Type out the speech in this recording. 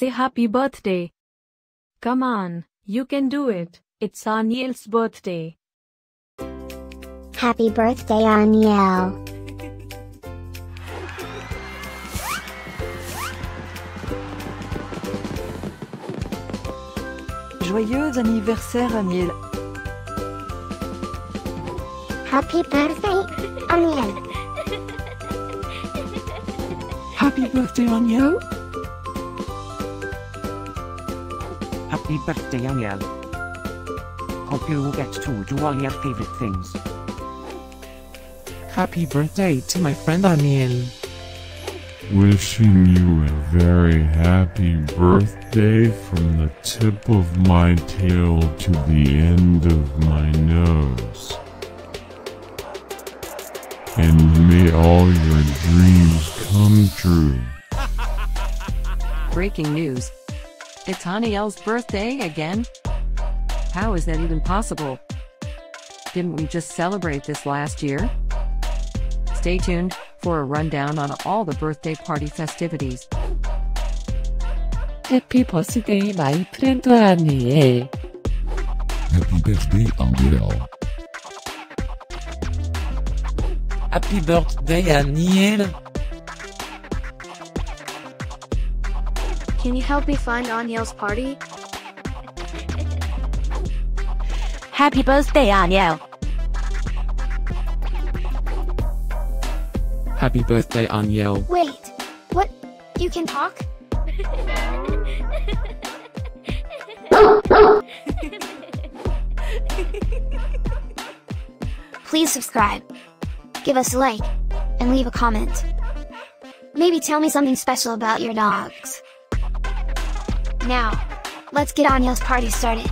say happy birthday. Come on, you can do it. It's Haniel's birthday. Happy birthday, Haniel. Joyeux anniversaire, Haniel. Happy birthday, Haniel. Happy birthday, Haniel. Happy birthday, Haniel. Hope you will get to do all your favorite things. Happy birthday to my friend Haniel. Wishing you a very happy birthday from the tip of my tail to the end of my nose. And may all your dreams come true. Breaking news. It's Haniel's birthday again? How is that even possible? Didn't we just celebrate this last year? Stay tuned for a rundown on all the birthday party festivities. Happy birthday, my friend Haniel. Happy birthday, Haniel. Happy birthday, Haniel. Can you help me find Haniel's party? Happy birthday, Haniel. Happy birthday, Haniel. Wait, what? You can talk? Please subscribe, give us a like, and leave a comment. Maybe tell me something special about your dogs. Now, let's get Haniel's party started.